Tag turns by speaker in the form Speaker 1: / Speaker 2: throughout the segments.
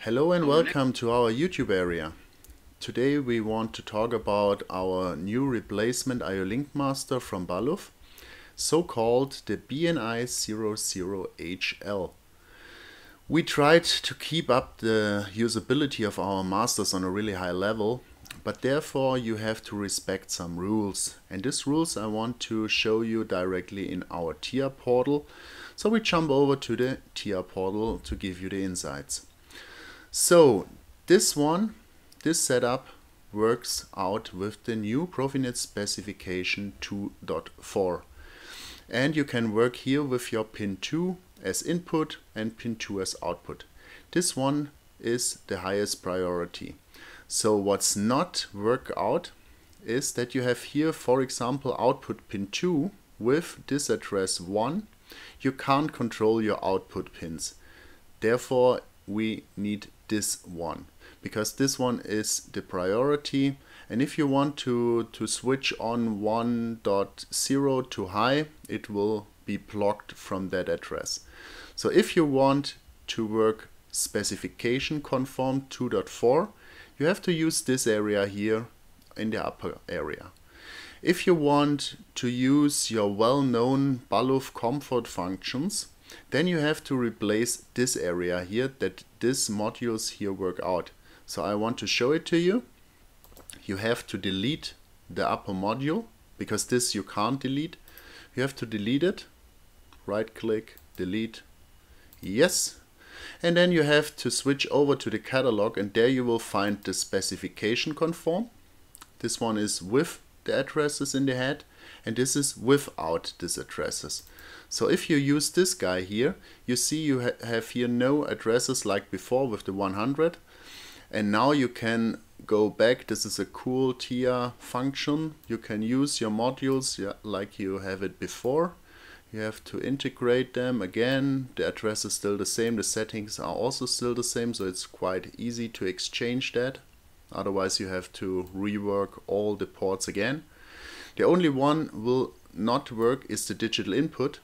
Speaker 1: Hello and welcome to our YouTube area. Today we want to talk about our new replacement IO Link Master from Balluff, so-called the BNI00HL. We tried to keep up the usability of our masters on a really high level, but therefore you have to respect some rules. And these rules I want to show you directly in our TIA portal. So we jump over to the TIA portal to give you the insights. So this one, this setup works out with the new Profinet specification 2.4 and you can work here with your pin 2 as input and pin 2 as output. This one is the highest priority. So what's not work out is that you have here for example output pin 2 with this address 1 you can't control your output pins. Therefore we need this one because this one is the priority. And if you want to to switch on 1.0 to high it will be blocked from that address. So if you want to work specification conform 2.4 you have to use this area here in the upper area. If you want to use your well-known Balluff comfort functions then you have to replace this area here that these modules here work out. So I want to show it to you. You have to delete the upper module because this you can't delete. You have to delete it. Right click, delete. Yes. And then you have to switch over to the catalog and there you will find the specification conform. This one is with the addresses in the head and this is without these addresses. So if you use this guy here, you see you ha have here no addresses like before with the 100. And now you can go back. This is a cool TIA function. You can use your modules like you have it before. You have to integrate them again. The address is still the same. The settings are also still the same. So it's quite easy to exchange that. Otherwise you have to rework all the ports again. The only one will not work is the digital input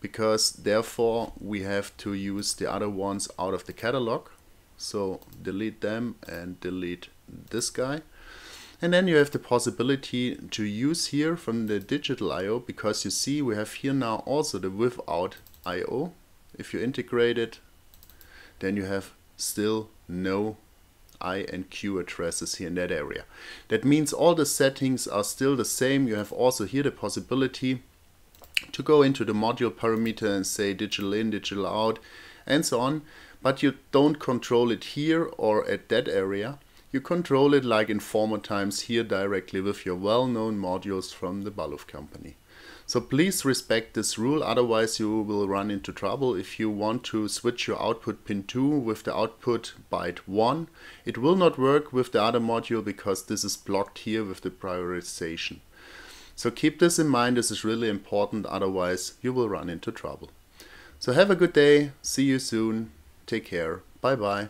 Speaker 1: because therefore we have to use the other ones out of the catalog. So delete them and delete this guy. And then you have the possibility to use here from the digital I.O. because you see we have here now also the without I.O. If you integrate it, then you have still no I and Q addresses here in that area. That means all the settings are still the same. You have also here the possibility to go into the module parameter and say digital in, digital out, and so on. But you don't control it here or at that area. You control it like in former times here directly with your well-known modules from the Balluff company. So please respect this rule, otherwise you will run into trouble. If you want to switch your output pin 2 with the output byte 1, it will not work with the other module because this is blocked here with the prioritization. So keep this in mind, this is really important, otherwise you will run into trouble. So have a good day, see you soon, take care, bye bye.